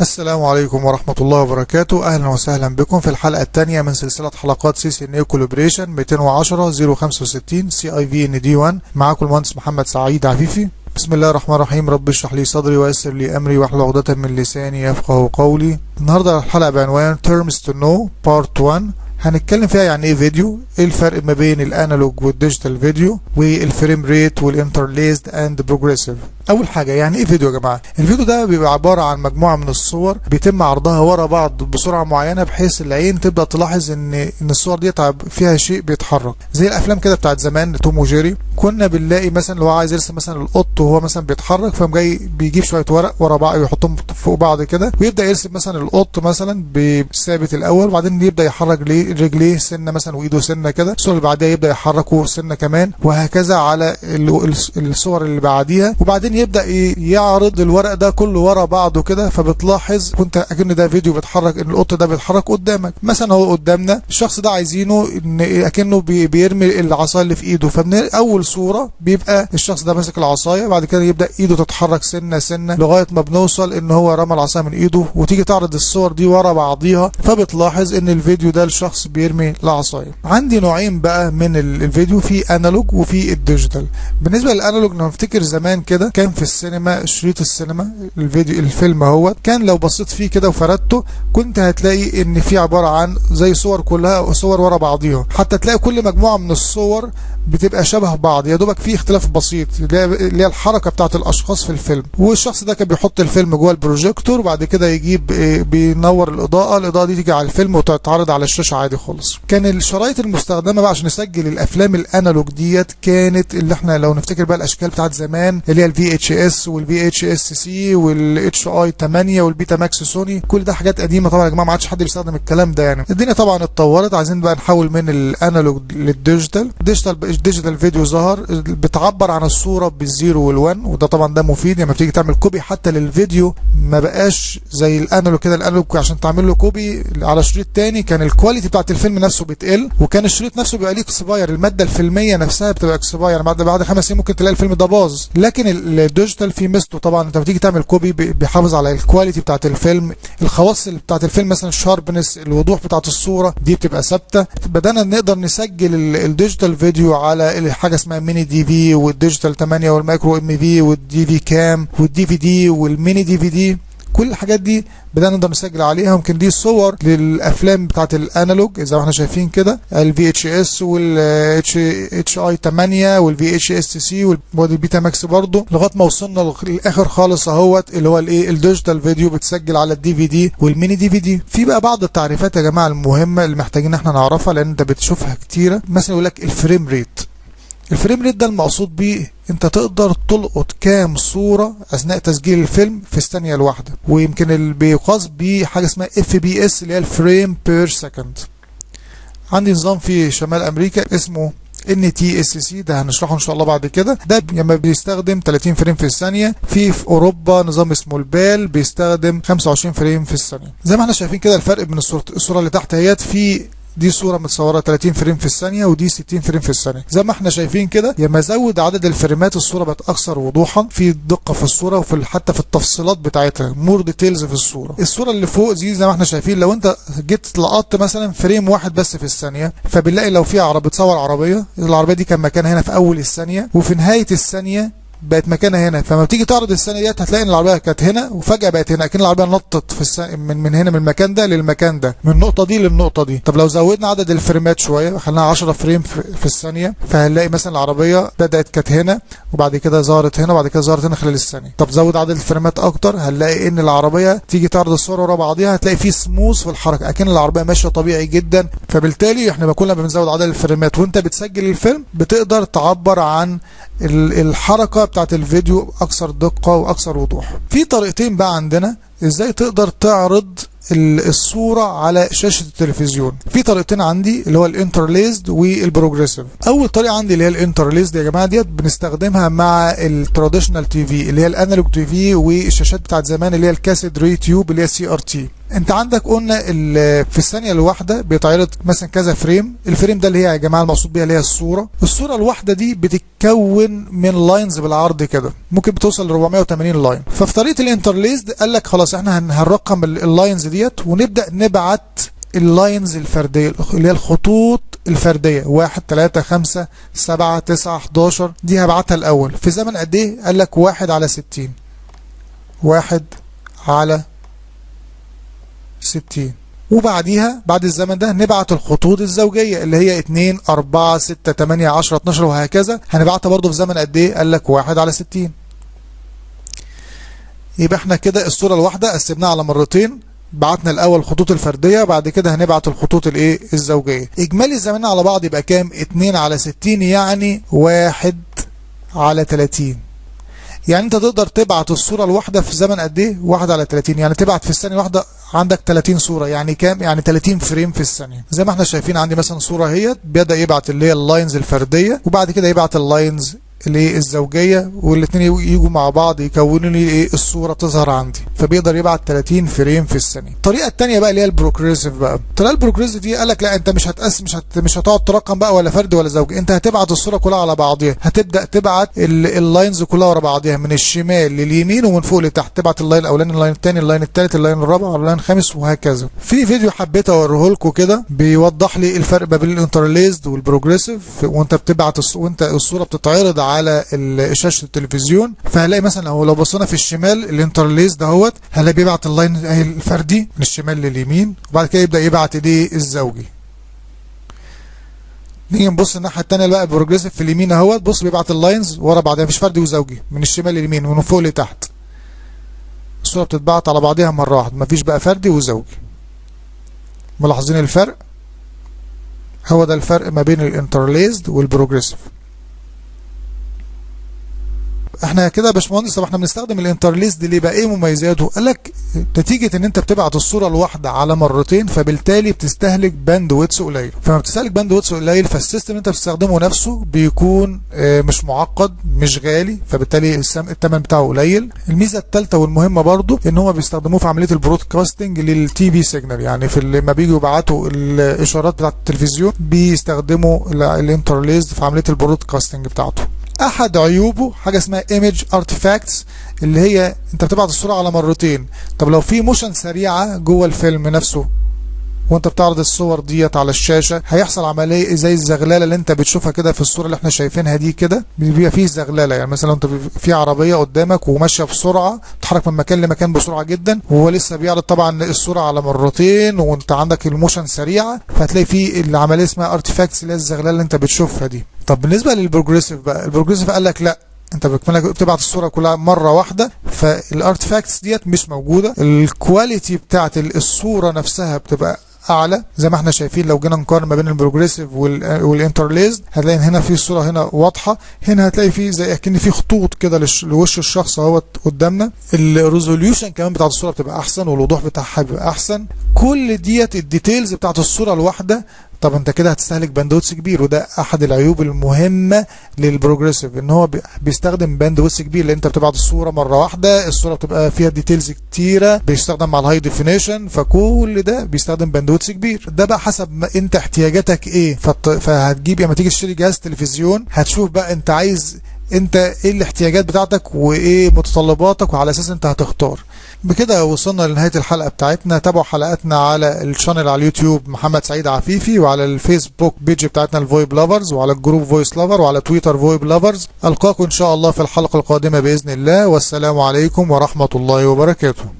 السلام عليكم ورحمة الله وبركاته. أهلا وسهلا بكم في الحلقة الثانية من سلسلة حلقات CCNA Collaboration 210 065 سي آي في إن دي 1 معاكم المهندس محمد سعيد عفيفي. بسم الله الرحمن الرحيم. رب اشرح لي صدري ويسر لي أمري واحلل عقدة من لساني يفقه قولي. النهارده الحلقة بعنوان Terms to Know Part 1 هنتكلم فيها يعني إيه فيديو؟ إيه الفرق ما بين ال analog وال digital فيديو وال frame rate وال interlaced and progressive أول حاجة يعني إيه فيديو يا جماعة؟ الفيديو ده بيبقى عبارة عن مجموعة من الصور بيتم عرضها ورا بعض بسرعة معينة بحيث العين تبدأ تلاحظ إن إن الصور دي فيها شيء بيتحرك. زي الأفلام كده بتاعت زمان توم وجيري كنا بنلاقي مثلا لو عايز يرسم مثلا القط وهو مثلا بيتحرك فقام جاي بيجيب شوية ورق ورا بعض ويحطهم فوق بعض كده ويبدأ يرسم مثلا القط مثلا بثابت الأول وبعدين يبدأ يحرك رجليه سنة مثلا وإيده سنة كده الصورة اللي بعدها يبدأ يحركه سنة كمان وهكذا على الصور اللي بعديها وبعدين يبدأ يعرض الورق ده كله ورا بعضه كده فبتلاحظ كنت أكن ده فيديو بيتحرك ان القط ده بيتحرك قدامك. مثلا هو قدامنا الشخص ده عايزينه إن أكنه بيرمي العصاية اللي في إيده فمن أول صورة بيبقى الشخص ده ماسك العصاية بعد كده يبدأ إيده تتحرك سنة سنة لغاية ما بنوصل إن هو رمى العصاية من إيده وتيجي تعرض الصور دي ورا بعضيها فبتلاحظ إن الفيديو ده الشخص بيرمي العصاية. عندي نوعين بقى من الفيديو في analog وفي ال digital بالنسبة لل analog لو نفتكر زمان كده كان في السينما شريط السينما الفيديو الفيلم اهوت كان لو بصيت فيه كده وفردته كنت هتلاقي إن في عبارة عن زي صور كلها صور ورا بعضيها حتى تلاقي كل مجموعة من الصور بتبقى شبه بعض. يا دوبك في اختلاف بسيط. اللي هي الحركة بتاعه الأشخاص في الفيلم. والشخص ده كان بيحط الفيلم جوه البروجيكتور وبعد كده يجيب بينور الإضاءة. الإضاءة دي تيجي على الفيلم وتتعرض على الشاشة عادي خالص. كان الشرايط المستخدمة بقى عشان نسجل الأفلام ال analog ديت كانت اللي إحنا لو نفتكر بقى الأشكال بتاعت زمان اللي هي ال VHS وال VHS-C وال HI 8 وال Betamax Sony كل ده حاجات قديمة طبعا يا جماعة ما عادش حد بيستخدم الكلام ده يعني. الدنيا طبعا اتطورت. عايزين بقى نحول من الانالوج للديجيتال الديجيتال الديجيتال فيديو ظهر بتعبر عن الصورة بال zero وال one وده طبعا ده مفيد. لما يعني بتيجي تعمل copy حتى للفيديو ما بقاش زي ال analog كده. ال analog عشان تعمل له copy على شريط تاني كان ال quality بتاعت الفيلم نفسه بتقل وكان الشريط نفسه بيبقى ليه expire المادة الفيلمية نفسها بتبقى expire بعد بعد خمس سنين ممكن تلاقي الفيلم ده باظ. لكن ال digital فيه ميزته. طبعا انت بتيجي تعمل copy بيحافظ على ال quality بتاعت الفيلم الخواص بتاعت الفيلم مثلا ال sharpness الوضوح بتاعت الصورة دي بتبقى ثابتة. بدأنا نقدر نسجل ال digital فيديو على حاجة اسمها Mini DV وال Digital 8 وال Micro MV وال DVCAM وال DVD وال Mini DVD كل الحاجات دي بدأنا نقدر نسجل عليها. ممكن دي صور للأفلام بتاعت ال analog زي ما إحنا شايفين كده. S وال H HI 8 وال VHS-C وال Betamax برضه لغاية ما وصلنا للاخر خالص اهوت اللي هو الايه ال digital فيديو بتسجل على ال DVD وال Mini DVD في بقى بعض التعريفات يا جماعة المهمة اللي محتاجين إحنا نعرفها لأن أنت بتشوفها كتيرة. مثلا يقول لك ال frame rate ال frame rate ده المقصود بيه انت تقدر تلقط كام صورة اثناء تسجيل الفيلم في الثانية الواحدة. ويمكن اللي بيقاس بيه حاجة اسمها FPS اللي هي ال frame per second. عندي نظام في شمال أمريكا اسمه NTSC ده هنشرحه إن شاء الله بعد كده. ده لما بيستخدم 30 frame في الثانية. في في أوروبا نظام اسمه ال PAL بيستخدم 25 frame في الثانية. زي ما إحنا شايفين كده الفرق بين الصورة اللي تحت اهيت في دي صورة متصورة 30 frame في الثانية ودي 60 frame في الثانية. زي ما إحنا شايفين كده لما ازود عدد الفريمات الصورة بقت أكثر وضوحا. في دقة في الصورة وفي حتى في التفصيلات بتاعتها. more details في الصورة. الصورة اللي فوق دي زي ما إحنا شايفين لو انت جيت لقطت مثلا frame واحد بس في الثانية فبنلاقي لو في عربيه بتصور عربية. العربية دي كان مكانها هنا في أول الثانية وفي نهاية الثانية بقت مكانها هنا. فلما بتيجي تعرض الثانية ديت هتلاقي إن العربية كانت هنا وفجأة بقت هنا اكن العربية نطت في الس... من من هنا من المكان ده للمكان ده. من النقطة دي للنقطة دي. طب لو زودنا عدد الفريمات شوية خلينا 10 frame في, الثانية فهنلاقي مثلا العربية بدات كانت هنا وبعد كده ظهرت هنا وبعد كده ظهرت هنا خلال الثانية. طب زود عدد الفريمات أكتر هنلاقي إن العربية تيجي تعرض الصور ورا بعضيها هتلاقي في سموث في الحركة. أكن العربية ماشية طبيعي جدا. فبالتالي إحنا كل ما بنزود عدد الفريمات. وأنت بتسجل الفيلم بتقدر تعبر عن الحركة بتاعت الفيديو أكثر دقة وأكثر وضوح. في طريقتين بقى عندنا إزاي تقدر تعرض الصورة على شاشة التلفزيون. في طريقتين عندي اللي هو ال interlaced وال progressive. أول طريقة عندي اللي هي ال interlaced يا جماعة ديت بنستخدمها مع ال traditional TV اللي هي ال analog TV والشاشات بتاعت زمان اللي هي ال cathode ray tube اللي هي ال CRT انت عندك قلنا في الثانية الواحدة بيتعرض مثلا كذا frame. ال frame ده اللي هي يا جماعة المقصود بيها اللي هي الصورة. الصورة الواحدة دي بتتكون من lines بالعرض كده. ممكن بتوصل ل 480 line ففي طريقة ال interlaced قال لك خلاص إحنا هنرقم ال lines ديت ونبدأ نبعت ال lines الفردية اللي هي الخطوط الفردية. 1 3 5 7 9 11 دي هبعتها الأول. في زمن قد إيه؟ قال لك 1 على 60 1 على 60 وبعديها بعد الزمن ده نبعت الخطوط الزوجية اللي هي 2 4 6 8 10 12 وهكذا. هنبعتها برضه في زمن قد إيه؟ قال لك 1 على 60 يبقى إحنا كده الصورة الواحدة قسمناها على مرتين. بعتنا الأول الخطوط الفردية بعد كده هنبعت الخطوط الإيه؟ الزوجية. إجمالي الزمن على بعض يبقى كام؟ 2 على 60 يعني 1 على 30 يعني انت تقدر تبعت الصورة الواحدة في زمن قد إيه؟ 1 على 30 يعني تبعت في الثانية الواحده عندك 30 صورة. يعني كام؟ يعني 30 frame في الثانية. زي ما إحنا شايفين عندي مثلا صورة هي بدا يبعت اللي هي اللاينز الفردية وبعد كده يبعت ال lines اللي الزوجية والاثنين يجوا مع بعض يكونوا لي إيه الصورة تظهر عندي. فبيقدر يبعت 30 frame في الثانية. الطريقة الثانية بقى اللي هي ال progressive بقى. الطريقة ال progressive دي قال لك لا انت مش هتقسم مش هت مش هتقعد ترقم بقى ولا فرد ولا زوجي انت هتبعت الصورة كلها على بعضيها. هتبدأ تبعت ال lines كلها ورا بعضيها من الشمال لليمين ومن فوق لتحت. تبعت اللاين الأولاني اللاين الثاني اللاين الثالث اللاين الرابع اللاين الخامس وهكذا. في فيديو حبيت اوريه لكم كده بيوضح لي الفرق ما بين ال interlaced وال progressive وانت بتبعت الص... وانت الصورة بتتعرض على شاشة التلفزيون فهلاقي مثلا لو لو بصينا في الشمال الانترليز دهوت هلاقي بيبعت ال line الفردي من الشمال لليمين وبعد كده يبدأ يبعت إيديه الزوجي. نيجي نبص الناحية الثانية بقى ال progressive في اليمين أهوت بص بيبعت ال lines ورا بعضها مفيش فردي وزوجي من الشمال لليمين ومن فوق لتحت. الصورة بتتبعت على بعضها مرة واحدة مفيش بقى فردي وزوجي. ملاحظين الفرق؟ هو ده الفرق ما بين ال interlaced وال progressive. إحنا كده يا باشمهندس طب إحنا بنستخدم ال interlaced ليه بقى؟ إيه مميزاته؟ قال لك نتيجة إن أنت بتبعت الصورة الواحدة على مرتين فبالتالي بتستهلك bandwidth قليل. فلما بتستهلك bandwidth قليل فال system اللي أنت بتستخدمه نفسه بيكون آه مش معقد مش غالي فبالتالي الثمن بتاعه قليل. الميزة الثالثه والمهمة برضو إن هم بيستخدموه في عملية ال broadcasting لل TV signal يعني في لما بيجوا يبعتوا الإشارات بتاعة التلفزيون بيستخدموا ال interlaced في عملية ال broadcasting بتاعته. أحد عيوبه حاجة اسمها image artifacts اللي هي أنت بتبعت الصورة على مرتين. طب لو في motion سريعة جوه الفيلم نفسه وانت بتعرض الصور ديت على الشاشة هيحصل عملية زي الزغلله اللي انت بتشوفها كده في الصورة اللي إحنا شايفينها دي كده بيبقى فيه زغلله يعني مثلا انت في عربية قدامك وماشية بسرعة تتحرك من مكان لمكان بسرعة جدا وهو لسه بيعرض طبعا الصورة على مرتين وانت عندك ال motion سريعة فهتلاقي في العملية اسمها artifacts اللي هي الزغلله اللي انت بتشوفها دي. طب بالنسبة لل progressive بقى ال progressive قال لك لا انت بتبعت الصورة كلها مرة واحدة فال artifacts ديت مش موجودة. ال quality بتاعت الصورة نفسها بتبقى أعلى. زي ما إحنا شايفين لو جينا نقارن ما بين ال progressive وال interlaced هتلاقي هنا في الصورة هنا واضحة. هنا هتلاقي في زي أكن في خطوط كده لوش الشخص أهوت قدامنا. ال resolution كمان بتاعت الصورة بتبقى أحسن والوضوح بتاعها بيبقى أحسن. كل ديت ال details بتاعت الصورة الواحدة طب انت كده هتستهلك bandwidth كبير وده أحد العيوب المهمة لل progressive إن هو بيستخدم bandwidth كبير لأن أنت بتبعت الصورة مرة واحدة الصورة بتبقى فيها details كتيرة بيستخدم مع ال high definition فكل ده بيستخدم bandwidth كبير. ده بقى حسب ما أنت احتياجاتك إيه. فهتجيب لما تيجي تشتري جهاز تلفزيون هتشوف بقى أنت عايز انت إيه الاحتياجات بتاعتك وايه متطلباتك وعلى أساس انت هتختار. بكده وصلنا لنهاية الحلقة بتاعتنا. تابعوا حلقاتنا على ال channel على اليوتيوب محمد سعيد عفيفي وعلى الفيسبوك page بتاعتنا ال VoIP Lovers وعلى ال group VoIP Lovers وعلى تويتر VoIP Lovers. ألقاكم إن شاء الله في الحلقة القادمة بإذن الله. والسلام عليكم ورحمة الله وبركاته.